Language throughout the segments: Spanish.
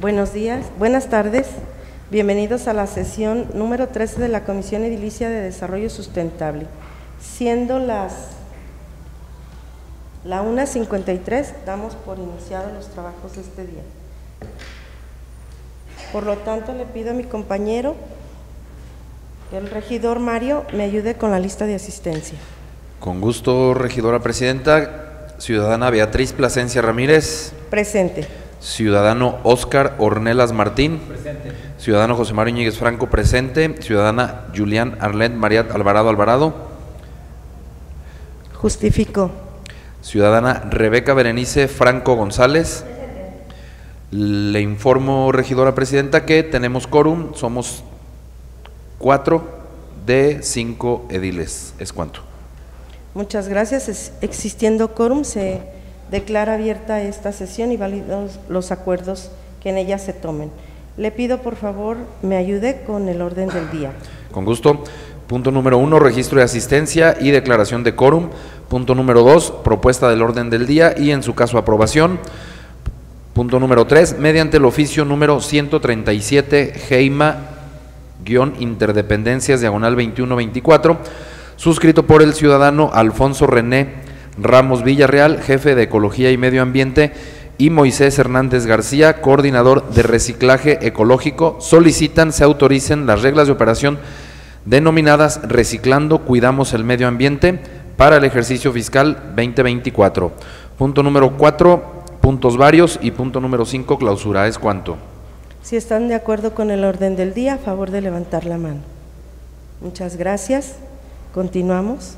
Buenos días, buenas tardes. Bienvenidos a la sesión número 13 de la Comisión Edilicia de Desarrollo Sustentable. Siendo las la 1.53, damos por iniciados los trabajos de este día. Por lo tanto, le pido a mi compañero, el regidor Mario, me ayude con la lista de asistencia. Con gusto, regidora presidenta. Ciudadana Beatriz Plasencia Ramírez. Presente. Ciudadano Oscar Ornelas Martín. Presente. Ciudadano José Mario Ñíguez Franco, presente. Ciudadana Julián Arlet Mariat Alvarado Alvarado. Justifico. Ciudadana Rebeca Berenice Franco González. Le informo, regidora presidenta, que tenemos quórum, somos cuatro de cinco ediles. ¿Es cuánto? Muchas gracias. Existiendo quórum, se declara abierta esta sesión y válidos los acuerdos que en ella se tomen. Le pido, por favor, me ayude con el orden del día. Con gusto. Punto número uno, registro de asistencia y declaración de quórum. Punto número dos, propuesta del orden del día y en su caso aprobación. Punto número tres, mediante el oficio número 137, Geima-Interdependencias, diagonal 2124, suscrito por el ciudadano Alfonso René Ramos Villarreal, jefe de Ecología y Medio Ambiente, y Moisés Hernández García, coordinador de reciclaje ecológico, solicitan se autoricen las reglas de operación denominadas Reciclando, Cuidamos el Medio Ambiente para el ejercicio fiscal 2024. Punto número cuatro, puntos varios y punto número cinco, clausura. ¿Es cuánto? Si están de acuerdo con el orden del día, a favor de levantar la mano. Muchas gracias. Continuamos.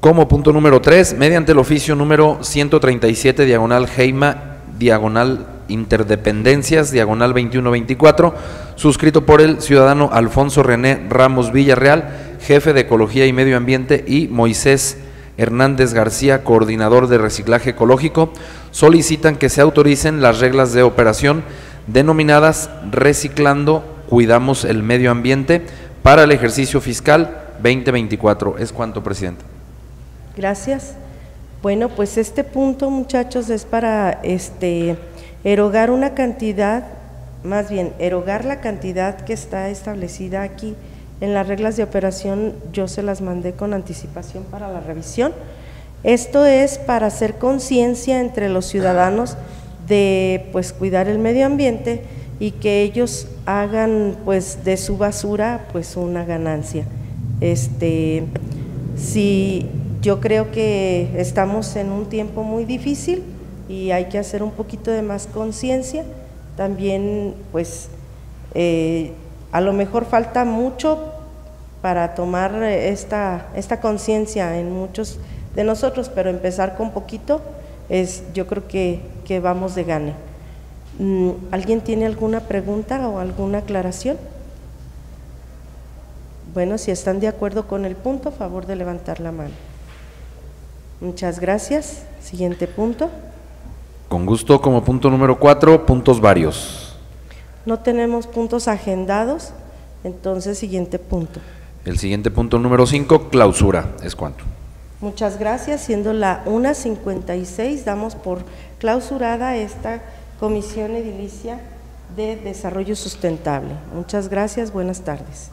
Como punto número 3, mediante el oficio número 137, diagonal Heima, diagonal Interdependencias, diagonal 2124, suscrito por el ciudadano Alfonso René Ramos Villarreal, jefe de Ecología y Medio Ambiente, y Moisés Hernández García, coordinador de reciclaje ecológico, solicitan que se autoricen las reglas de operación denominadas Reciclando, Cuidamos el Medio Ambiente para el ejercicio fiscal 2024. ¿Es cuánto, presidente? Gracias. Bueno, pues este punto, muchachos, es para este erogar una cantidad, más bien, erogar la cantidad que está establecida aquí en las reglas de operación, yo se las mandé con anticipación para la revisión. Esto es para hacer conciencia entre los ciudadanos de pues cuidar el medio ambiente y que ellos hagan pues de su basura pues una ganancia. Este, si yo creo que estamos en un tiempo muy difícil y hay que hacer un poquito de más conciencia. También, pues, eh, a lo mejor falta mucho para tomar esta, esta conciencia en muchos de nosotros, pero empezar con poquito es, yo creo que, que vamos de gane. Mm, ¿Alguien tiene alguna pregunta o alguna aclaración? Bueno, si están de acuerdo con el punto, favor de levantar la mano. Muchas gracias. Siguiente punto. Con gusto, como punto número cuatro, puntos varios. No tenemos puntos agendados, entonces siguiente punto. El siguiente punto número cinco, clausura. ¿Es cuánto? Muchas gracias. Siendo la 1.56, damos por clausurada esta Comisión Edilicia de Desarrollo Sustentable. Muchas gracias. Buenas tardes.